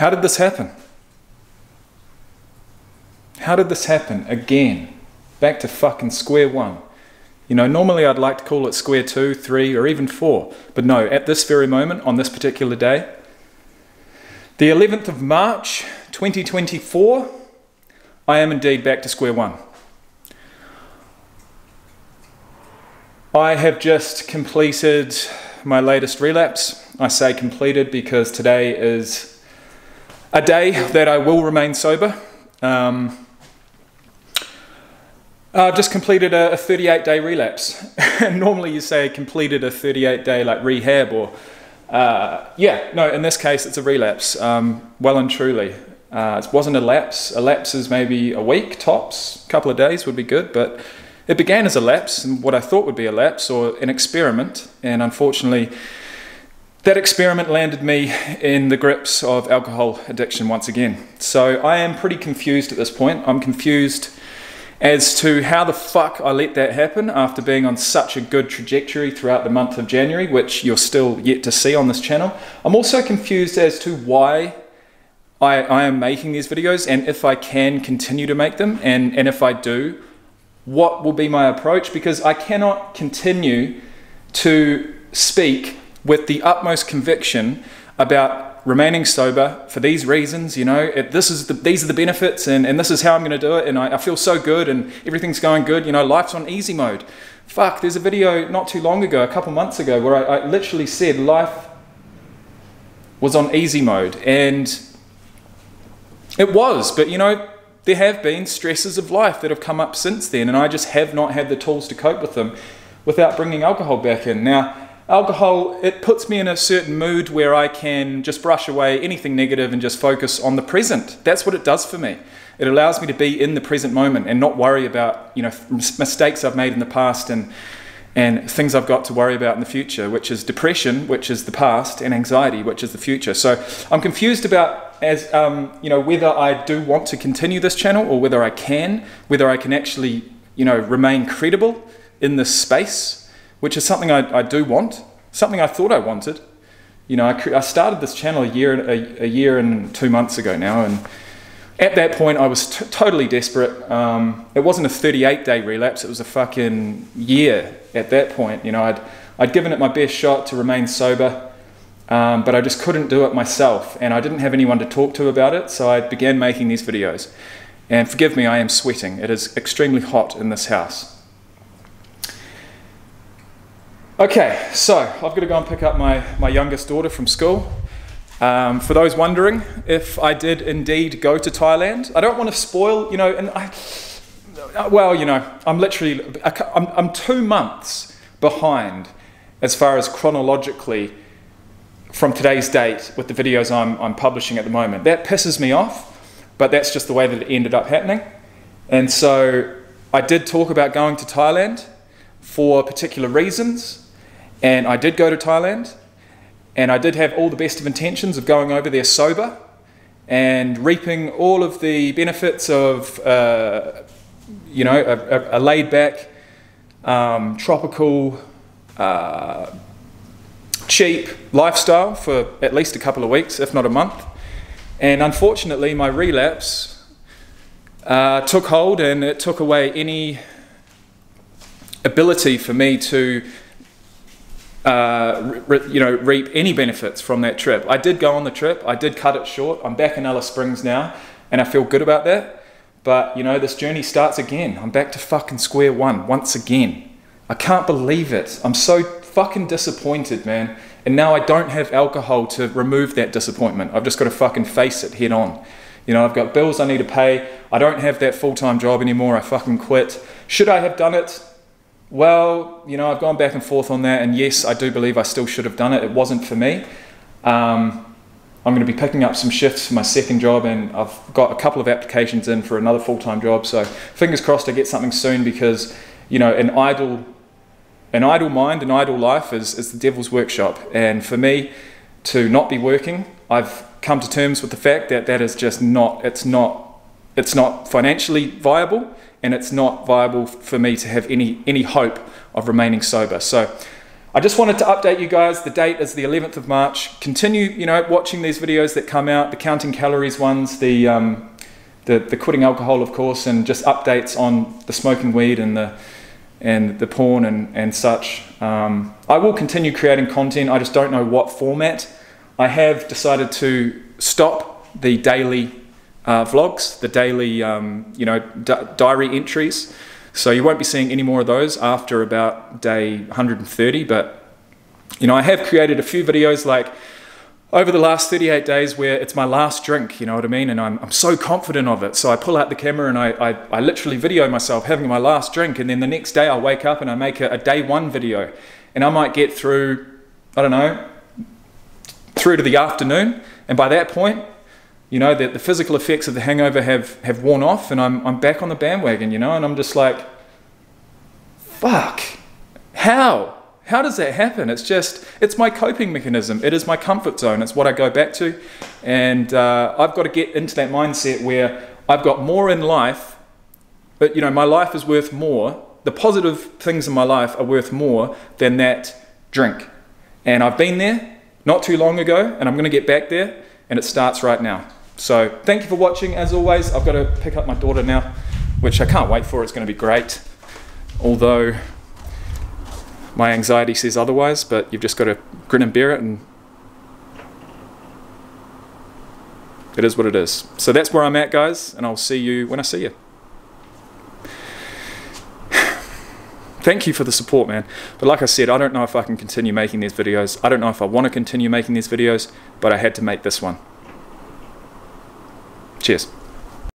How did this happen? How did this happen again? Back to fucking square one. You know, normally I'd like to call it square two, three, or even four, but no, at this very moment, on this particular day, the 11th of March 2024, I am indeed back to square one. I have just completed my latest relapse. I say completed because today is a day that I will remain sober. Um, I've just completed a, 38 day relapse. Normally you say completed a 38 day like rehab or, uh, yeah, no, in this case it's a relapse, um, well and truly. Uh, it wasn't a lapse. A lapse is maybe a week tops, a couple of days would be good, but it began as a lapse and what I thought would be a lapse or an experiment, and unfortunately, that experiment landed me in the grips of alcohol addiction once again. So I am pretty confused at this point. I'm confused as to how the fuck I let that happen after being on such a good trajectory throughout the month of January, which you're still yet to see on this channel. I'm also confused as to why I, I am making these videos and if I can continue to make them, and, and if I do, what will be my approach because I cannot continue to speak with the utmost conviction about remaining sober for these reasons you know it, this is the, these are the benefits and, and this is how i'm going to do it and I, I, feel so good and everything's going good you know life's on easy mode. Fuck there's a video not too long ago a couple months ago where I, I literally said life was on easy mode and it was but you know there have been stresses of life that have come up since then and i just have not had the tools to cope with them without bringing alcohol back in. Now alcohol, it puts me in a certain mood where I can just brush away anything negative and just focus on the present. That's what it does for me. It allows me to be in the present moment and not worry about, you know, mistakes I've made in the past and and things I've got to worry about in the future, which is depression, which is the past, and anxiety, which is the future. So I'm confused about as um, you know whether I do want to continue this channel or whether I can, whether I can actually you know remain credible in this space which is something I, I do want, something I thought I wanted. You know, I, I started this channel a year, a, a, year and two months ago now, and at that point I was totally desperate. Um, it wasn't a 38 day relapse, it was a fucking year at that point. You know, I'd, I'd given it my best shot to remain sober, um, but I just couldn't do it myself, and I didn't have anyone to talk to about it, so I began making these videos. And forgive me, I am sweating. It is extremely hot in this house. Okay, so I've got to go and pick up my, my youngest daughter from school. Um, for those wondering if I did indeed go to Thailand, I don't want to spoil, you know, and I, well, you know, I'm literally, I'm, I'm two months behind as far as chronologically from today's date with the videos I'm, I'm publishing at the moment. That pisses me off, but that's just the way that it ended up happening. And so I did talk about going to Thailand for particular reasons. And I did go to Thailand, and I did have all the best of intentions of going over there sober and reaping all of the benefits of, uh, you know, a, a laid back, um, tropical, uh, cheap lifestyle for at least a couple of weeks, if not a month. And unfortunately, my relapse uh, took hold and it took away any ability for me to uh, re, you know, reap any benefits from that trip. I did go on the trip. I did cut it short. I'm back in Alice Springs now, and I feel good about that. But you know, this journey starts again. I'm back to fucking square one once again. I can't believe it. I'm so fucking disappointed, man. And now I don't have alcohol to remove that disappointment. I've just got to fucking face it head on. You know, I've got bills I need to pay. I don't have that full time job anymore. I fucking quit. Should I have done it? Well, you know, I've gone back and forth on that, and yes, I do believe I still should have done it. It wasn't for me. Um, I'm going to be picking up some shifts for my second job, and I've got a couple of applications in for another full time job. So, fingers crossed I get something soon because, you know, an idle, an idle mind, an idle life is, is the devil's workshop. And for me to not be working, I've come to terms with the fact that that is just not, it's not, it's not financially viable and it's not viable for me to have any, any hope of remaining sober. So I just wanted to update you guys. The date is the 11th of March. Continue, you know, watching these videos that come out, the counting calories ones, the um, the, the quitting alcohol, of course, and just updates on the smoking weed and the and the porn and and such. Um, I will continue creating content. I just don't know what format. I have decided to stop the daily uh, vlogs, the daily, um, you know, diary entries. So you won't be seeing any more of those after about day 130. But, you know, I have created a few videos like over the last 38 days where it's my last drink, you know what I mean? And I'm, I'm so confident of it. So I pull out the camera and I, I, I literally video myself having my last drink. And then the next day I wake up and I make a, a day one video. And I might get through, I don't know, through to the afternoon. And by that point, you know, that the physical effects of the hangover have, have worn off and I'm, I'm back on the bandwagon, you know, and I'm just like, fuck, how? How does that happen? It's just, it's my coping mechanism. It is my comfort zone. It's what I go back to. And uh, I've got to get into that mindset where I've got more in life, but, you know, my life is worth more. The positive things in my life are worth more than that drink. And I've been there not too long ago, and I'm going to get back there, and it starts right now. So thank you for watching. As always, I've got to pick up my daughter now, which I can't wait for. It's going to be great. Although my anxiety says otherwise, but you've just got to grin and bear it and it is what it is. So that's where I'm at, guys, and I'll see you when I see you. Thank you for the support, man. But like I said, I don't know if I can continue making these videos. I don't know if I want to continue making these videos, but I had to make this one. Cheers.